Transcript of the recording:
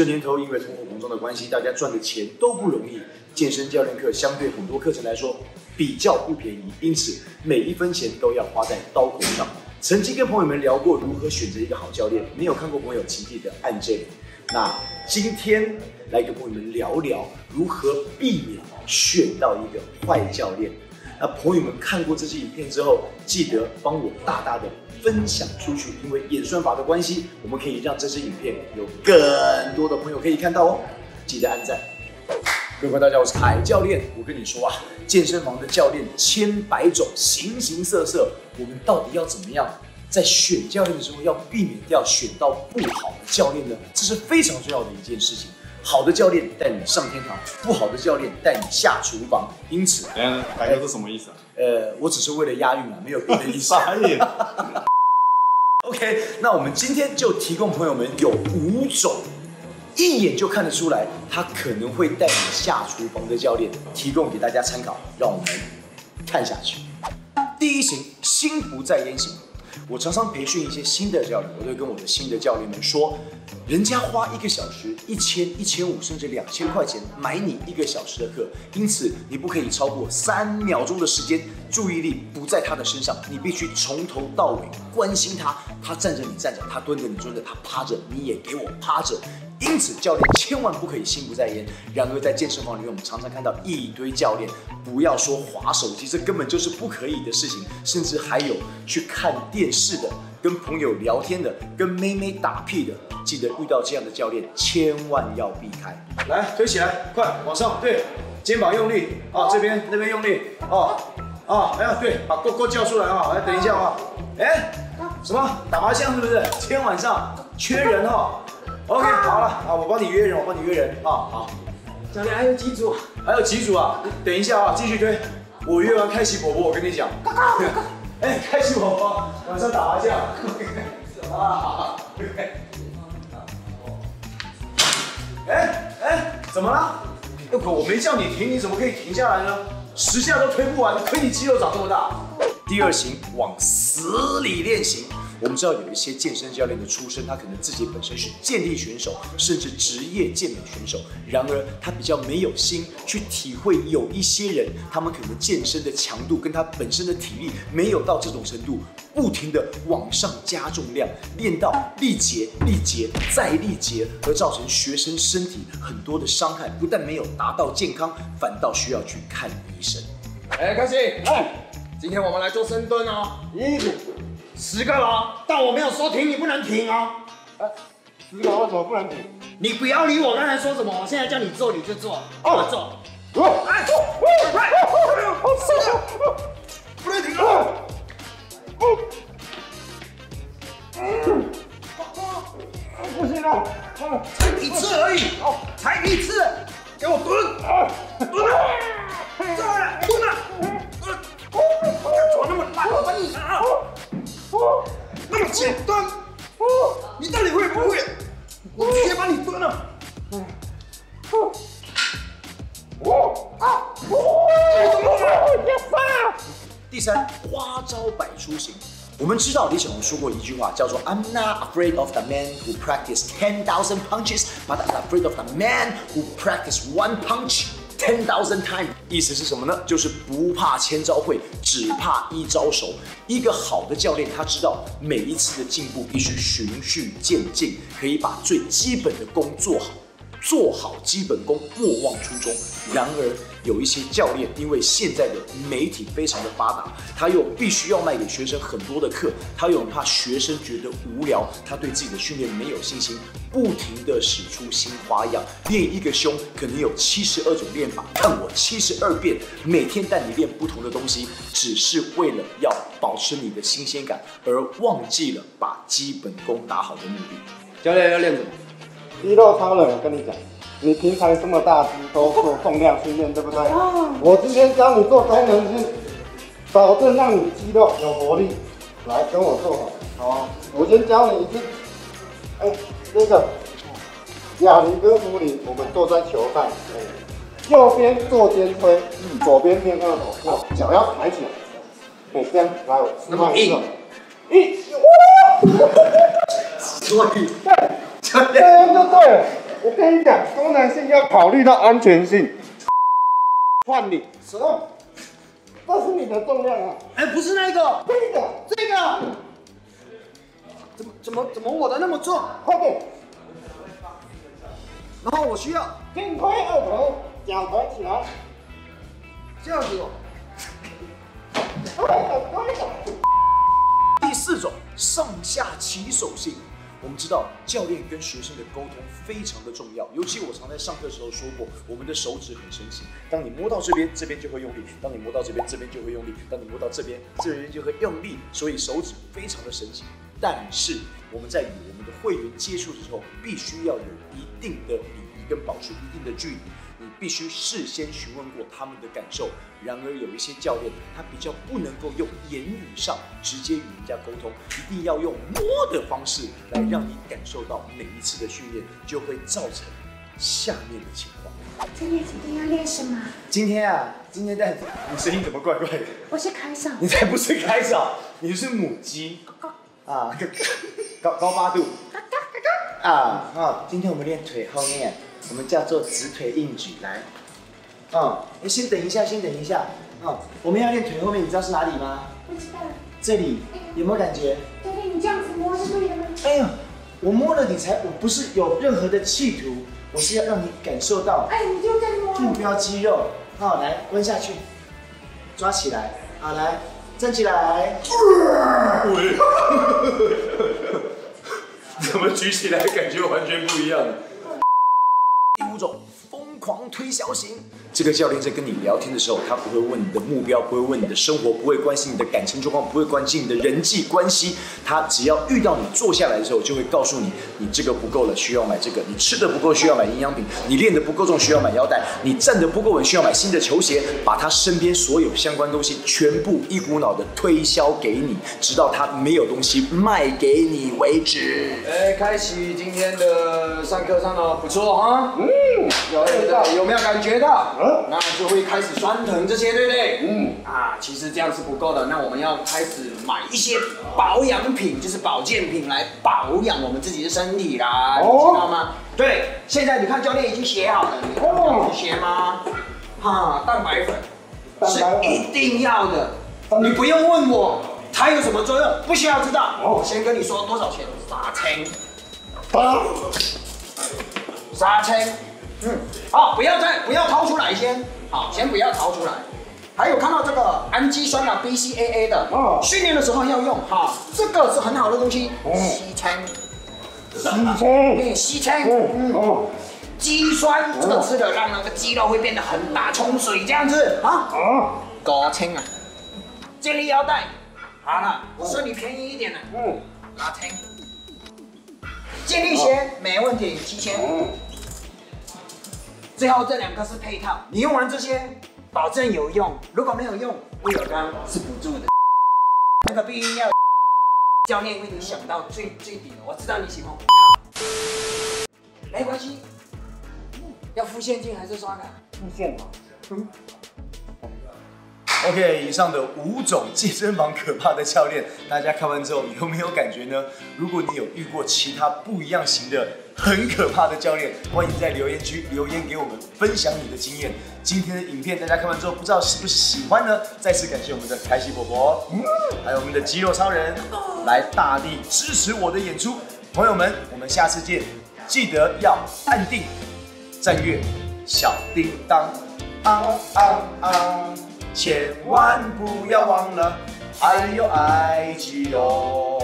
这年头因为通货膨胀的关系，大家赚的钱都不容易。健身教练课相对很多课程来说比较不便宜，因此每一分钱都要花在刀口上。曾经跟朋友们聊过如何选择一个好教练，没有看过朋友奇迹的案件。那今天来跟朋友们聊聊如何避免选到一个坏教练。那朋友们看过这支影片之后，记得帮我大大的分享出去，因为演算法的关系，我们可以让这支影片有更多的朋友可以看到哦。记得按赞。各位大家，我是凯教练。我跟你说啊，健身房的教练千百种，形形色色。我们到底要怎么样在选教练的时候，要避免掉选到不好的教练呢？这是非常重要的一件事情。好的教练带你上天堂，不好的教练带你下厨房。因此，哎，大哥是什么意思啊？呃，我只是为了押韵啊，没有别的意思。OK，那我们今天就提供朋友们有五种，一眼就看得出来他可能会带你下厨房的教练，提供给大家参考。让我们看下去。第一型，心不在焉型。我常常培训一些新的教练，我就跟我的新的教练们说，人家花一个小时一千、一千五甚至两千块钱买你一个小时的课，因此你不可以超过三秒钟的时间，注意力不在他的身上，你必须从头到尾关心他，他站着你站着，他蹲着你蹲着，他趴着你也给我趴着。因此，教练千万不可以心不在焉。然而，在健身房里面，我们常常看到一堆教练，不要说划手机，这根本就是不可以的事情。甚至还有去看电视的、跟朋友聊天的、跟妹妹打屁的。记得遇到这样的教练，千万要避开。来，推起来，快往上，对，肩膀用力啊，这边那边用力哦，啊，哎呀，对，把哥哥叫出来啊，来，等一下啊，哎，什么打麻将是不是？今天晚上缺人哦。OK，好了啊，我帮你约人，我帮你约人啊，好。教练还有几组？还有几组啊？等一下啊，继续推。我约完开启婆婆，我跟你讲。哎，开启伯伯，晚上打麻将。啊，OK。哎哎，怎么了？可我没叫你停，你怎么可以停下来呢？十下都推不完，亏你肌肉长这么大。第二型往死里练型。我们知道有一些健身教练的出身，他可能自己本身是健力选手，甚至职业健美选手。然而，他比较没有心去体会，有一些人，他们可能健身的强度跟他本身的体力没有到这种程度，不停的往上加重量，练到力竭、力竭再力竭，而造成学生身体很多的伤害，不但没有达到健康，反倒需要去看医生。哎，开心，哎，今天我们来做深蹲哦，一组十个了，但我没有说停，你不能停哦。十个为什么不能停？你不要理我刚才说什么，我现在叫你做你就做，我做。哦，哎，不能停啊！不行了，才一次而已，才一次，给我蹲，蹲那么简单，你到底会不会？我直接把你蹲了。第三，花招百出型。我们知道李小龙说过一句话，叫做 "I'm not afraid of the man who practice ten thousand punches, but I'm afraid of the man who practice one punch ten thousand time，意思是什么呢？就是不怕千招会，只怕一招熟。一个好的教练，他知道每一次的进步必须循序渐进，可以把最基本的功做好。做好基本功，莫忘初衷。然而，有一些教练因为现在的媒体非常的发达，他又必须要卖给学生很多的课，他又很怕学生觉得无聊，他对自己的训练没有信心，不停的使出新花样，练一个胸可能有七十二种练法，看我七十二变，每天带你练不同的东西，只是为了要保持你的新鲜感，而忘记了把基本功打好的目的。教练要练什么？肌肉超人，我跟你讲，你平常这么大只都做重量训练，对不对？我今天教你做功能性，保证让你肌肉有活力。来，跟我做好，好啊。我先教你一次，哎，这个哑铃跟壶铃，我们坐在球上，哎，右边做肩推，左边练二头，哇，脚要抬起来，哎，这样来，我示范一个，一，所以，对这样就对了。我跟你讲，功能性要考虑到安全性。换你。使用，这是你的重量啊，哎，不是那个，这个这个，怎么怎么怎么我的那么重？快点，然后我需要。进推二头，脚抬起来，这样子哦。第四种，上下起手型。我们知道教练跟学生的沟通非常的重要，尤其我常在上课的时候说过，我们的手指很神奇。当你摸到这边，这边就会用力；当你摸到这边，这边就会用力；当你摸到这边，这边就会用力。所以手指非常的神奇。但是我们在与我们的会员接触的时候，必须要有一定的礼仪跟保持一定的距离。你必须事先询问过他们的感受。然而有一些教练，他比较不能够用言语上直接与人家沟通，一定要用摸的方式来让你感受到每一次的训练，就会造成下面的情况。今天今天要练什么？今天啊，今天在你声音怎么怪怪的？我是开嗓。你才不是开嗓，你是母鸡啊，高高八度啊啊！今天我们练腿后面，我们叫做直腿硬举，来。嗯，你先等一下，先等一下。嗯，我们要练腿后面，你知道是哪里吗？不知道。这里有没有感觉？教练，你这样子摸是对的吗？哎呀，我摸了你才，我不是有任何的企图，我是要让你感受到。哎，你就在摸。目标肌肉。好，来弯下去，抓起来。好，来站起来。怎么举起来感觉完全不一样？推销型，这个教练在跟你聊天的时候，他不会问你的目标，不会问你的生活，不会关心你的感情状况，不会关心你的人际关系。他只要遇到你坐下来的时候，就会告诉你，你这个不够了，需要买这个；你吃的不够，需要买营养品；你练的不够重，需要买腰带；你站的不够稳，需要买新的球鞋。把他身边所有相关东西全部一股脑的推销给你，直到他没有东西卖给你为止。哎，开启今天的上课上的不错啊，嗯，有。有没有感觉到？嗯，那就会开始酸疼这些，对不对？嗯，啊，其实这样是不够的，那我们要开始买一些保养品，就是保健品来保养我们自己的身体啦，你知道吗？对，现在你看教练已经写好了，你哦，写吗？哈，蛋白粉是一定要的，你不用问我它有什么作用，不需要知道。我先跟你说多少钱？三千。八，三千。嗯，好，不要再不要掏出来先，好，先不要掏出来。还有看到这个氨基酸啊，BCAA 的，哦，训练的时候要用。哈，这个是很好的东西。吸氢，吸氢，吸氢，嗯，哦，肌酸，这个吃的让那个肌肉会变得很大，冲水这样子。啊，哦，高清啊，建立腰带，好了，我算你便宜一点的，嗯，拉清，健力鞋没问题，七千。最后这两个是配套，你用完这些，保证有用。如果没有用，威尔刚是补助的。那个避孕药，教练为你想到最最底的。我知道你喜欢没关系。要付现金还是刷卡？付现吧。OK，以上的五种健身房可怕的教练，大家看完之后有没有感觉呢？如果你有遇过其他不一样型的很可怕的教练，欢迎在留言区留言给我们分享你的经验。今天的影片大家看完之后，不知道是不是喜欢呢？再次感谢我们的开心伯伯，还有我们的肌肉超人来大力支持我的演出。朋友们，我们下次见，记得要按定、赞阅、小叮当，啊啊啊！千万不要忘了，还有爱肌肉。